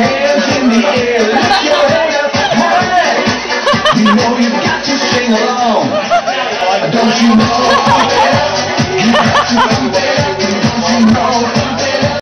hands in the air, lift your head up, morning. You know you've got to sing along. Don't you know? You got to